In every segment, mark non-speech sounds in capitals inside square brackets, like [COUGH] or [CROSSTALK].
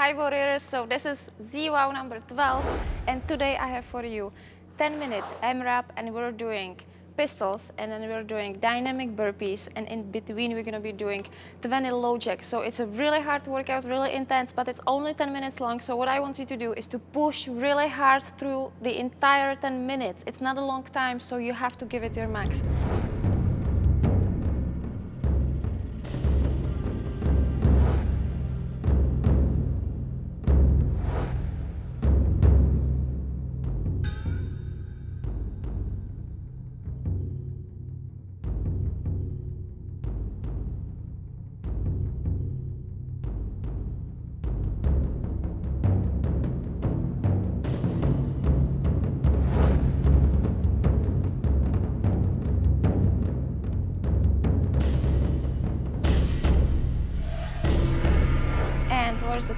Hi warriors, so this is ZWOW number 12 and today I have for you 10 minute AMRAP and we're doing pistols and then we're doing dynamic burpees and in between we're gonna be doing 20 low jacks. So it's a really hard workout, really intense, but it's only 10 minutes long. So what I want you to do is to push really hard through the entire 10 minutes. It's not a long time, so you have to give it your max.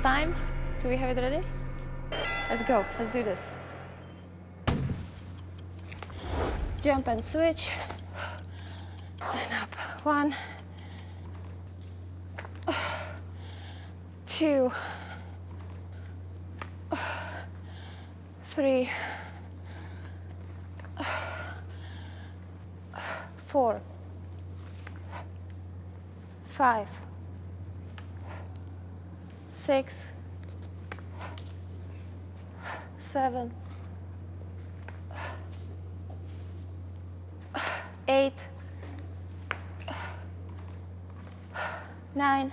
Time? Do we have it ready? Let's go, let's do this. Jump and switch. And up. One, two, three, four, five, six, seven, eight, nine,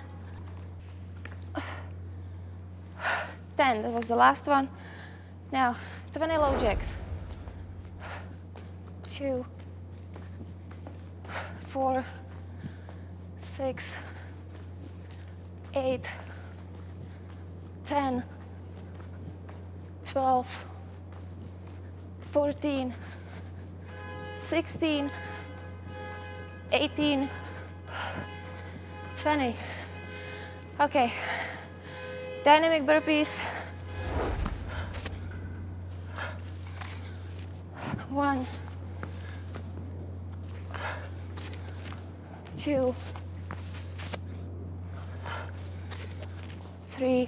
ten. That was the last one. Now, 20 low jacks. Two, four, six, eight, 10, 12, 14, 16, 18, 20. Okay, dynamic burpees. One, two, three,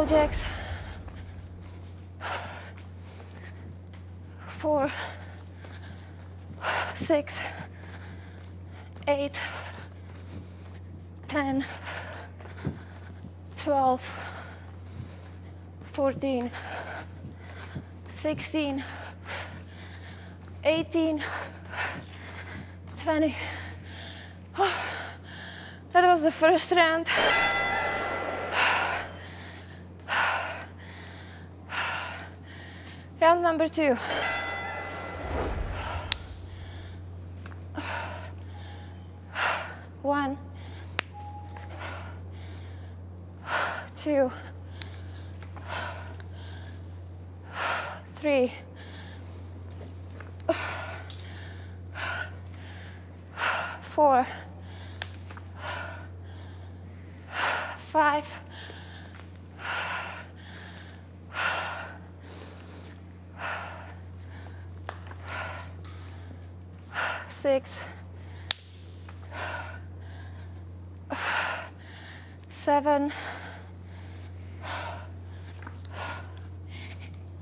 20 low jacks. Four, six, eight, 10, 12, 14, 16, 18, 20. [SIGHS] That was the first round. Round number two. One, two, three, four, five, six, seven,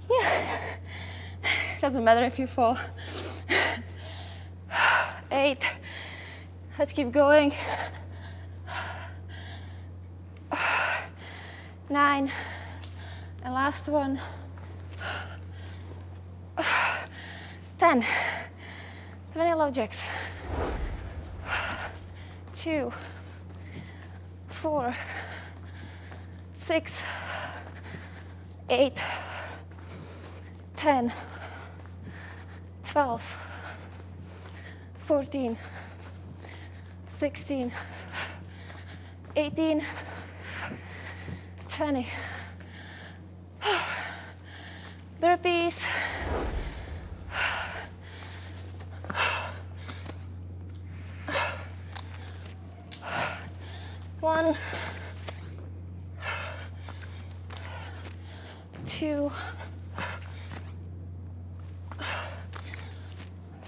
yeah, doesn't matter if you fall, eight, let's keep going, nine, and last one, ten. 20 low jacks. Two, four, six, eight, 10, 12, 14, 16, 18, 20. [SIGHS] Burpees. One, two,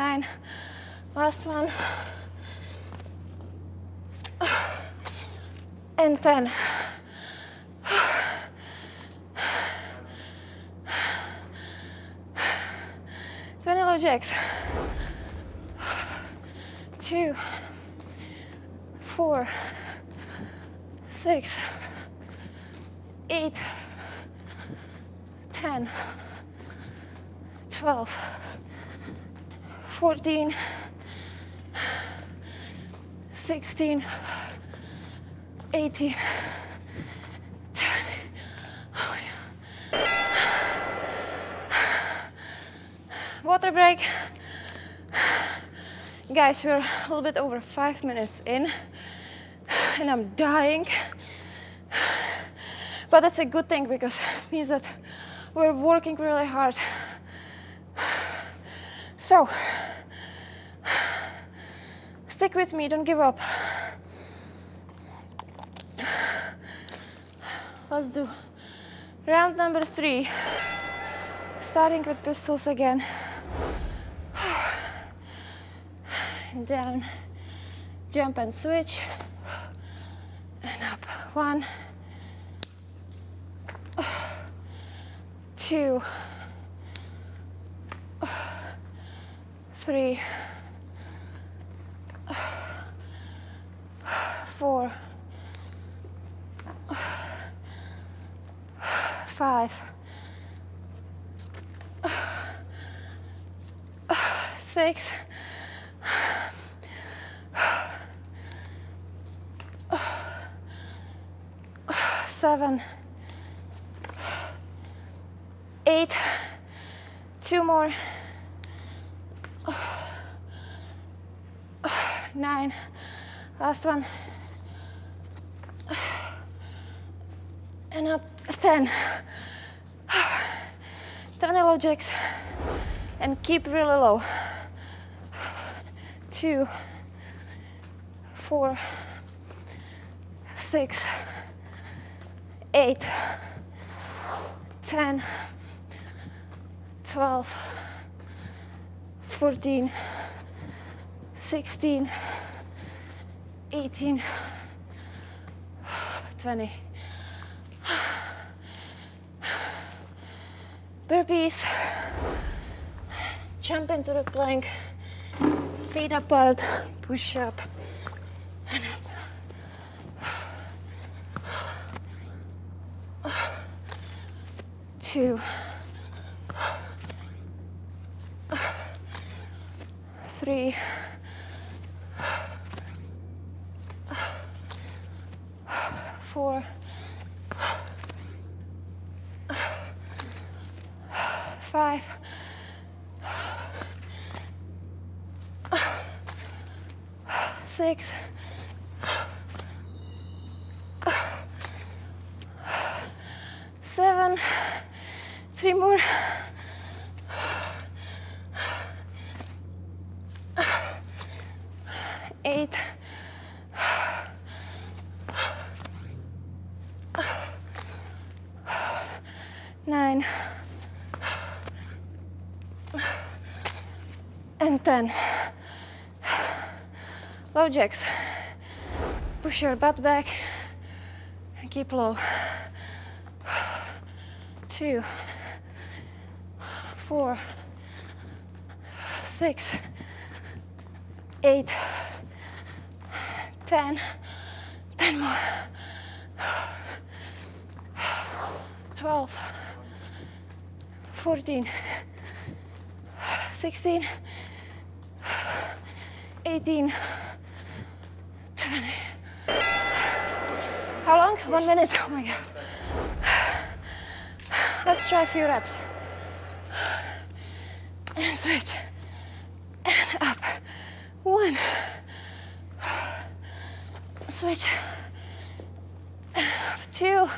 nine, last one, and 10. Twenty low jacks. Two, four, six, eight, ten, twelve, fourteen, sixteen. 18, 20. Oh, yeah. Water break. Guys, we're a little bit over five minutes in and I'm dying. But that's a good thing because it means that we're working really hard. So, stick with me, don't give up. Let's do round number three. Starting with pistols again. [SIGHS] Down, jump and switch. And up. One, [SIGHS] two, [SIGHS] three, four, five, six, seven, eight, two more, nine, last one, and up 10. 10 low jacks and keep really low. Two, four, six, eight, 10, 12, 14, 16, 18, 20. Burpees. Jump into the plank, feet apart, push up and up. Two. Three. Four. five, six, seven, three more, eight, nine, and 10. Low jacks. Push your butt back and keep low. Two, four, six, eight, ten, ten more, twelve, fourteen, sixteen, eighteen, twenty. How long? One minute. Oh my god. Let's try a few reps. And switch. And up. One. Switch. Two.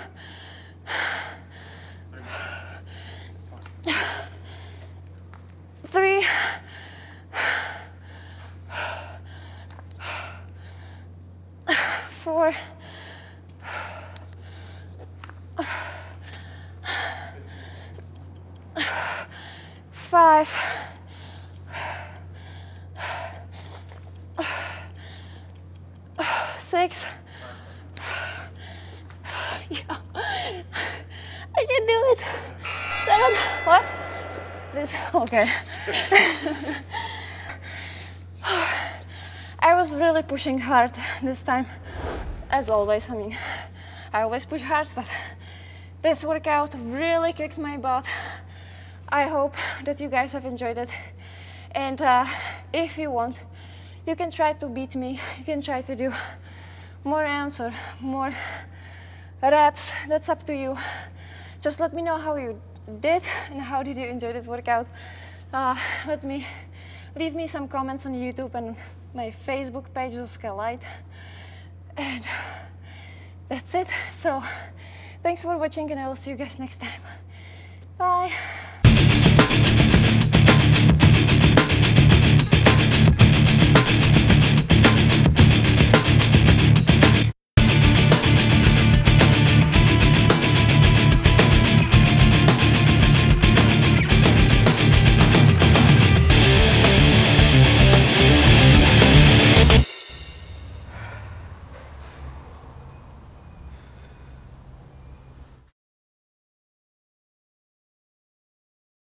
Three. Four. Five. Six. Yeah. I can do it. Seven. What? This. Okay. I was really pushing hard this time. As always, I mean, I always push hard, but this workout really kicked my butt. I hope that you guys have enjoyed it. And uh, if you want, you can try to beat me. You can try to do more rounds or more reps. That's up to you. Just let me know how you did and how did you enjoy this workout. Uh, let me leave me some comments on YouTube and my Facebook page, Zuzka Light. And that's it. So thanks for watching and I will see you guys next time. Bye.